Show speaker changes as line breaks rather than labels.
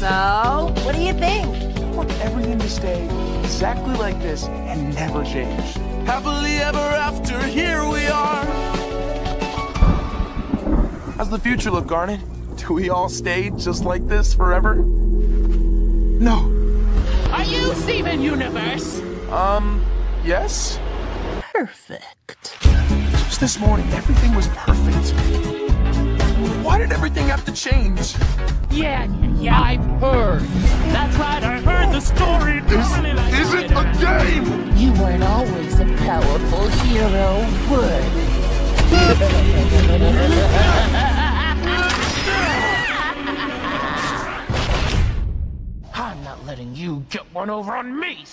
So, what do you think?
I want everything to stay exactly like this and never change.
Happily ever after, here we are.
How's the future look, Garnet? Do we all stay just like this forever? No.
Are you Steven Universe?
Um, yes?
Perfect.
Just this morning, everything was perfect. Why did everything have to change?
Yeah, yeah, yeah, I've heard. That's right, I heard the story.
This
Really like
isn't a game!
You weren't always a powerful hero, were
I'm not letting you get one over on me,